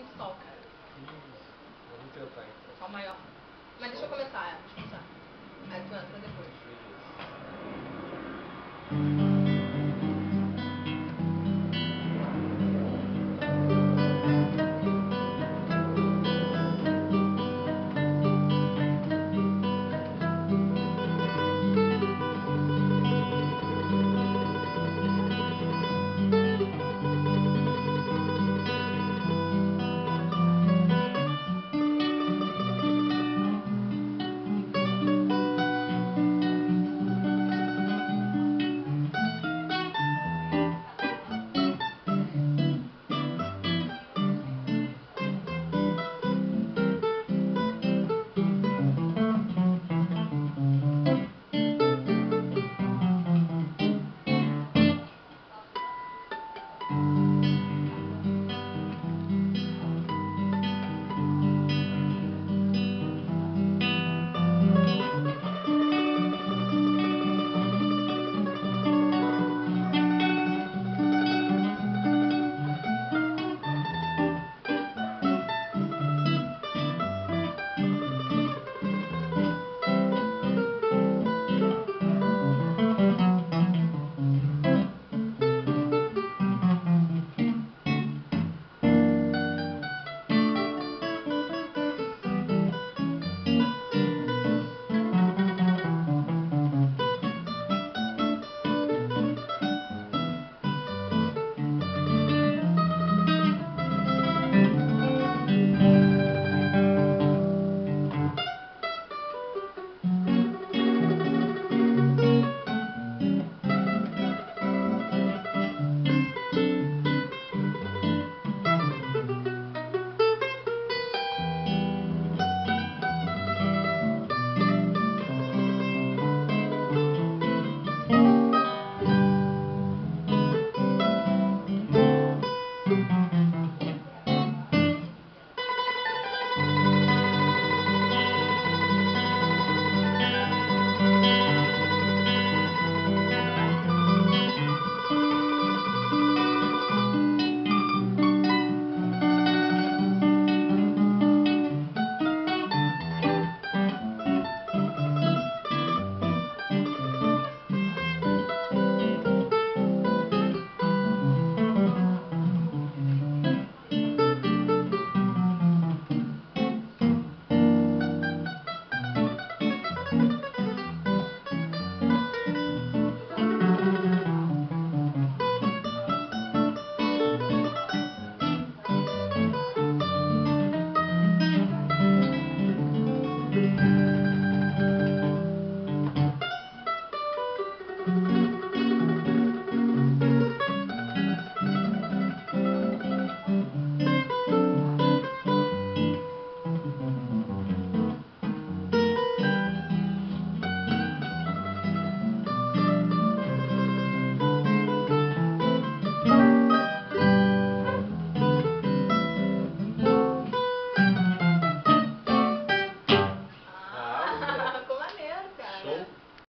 assim toca. cara. Isso. Vamos tentar então. Só maior. Mas deixa eu começar,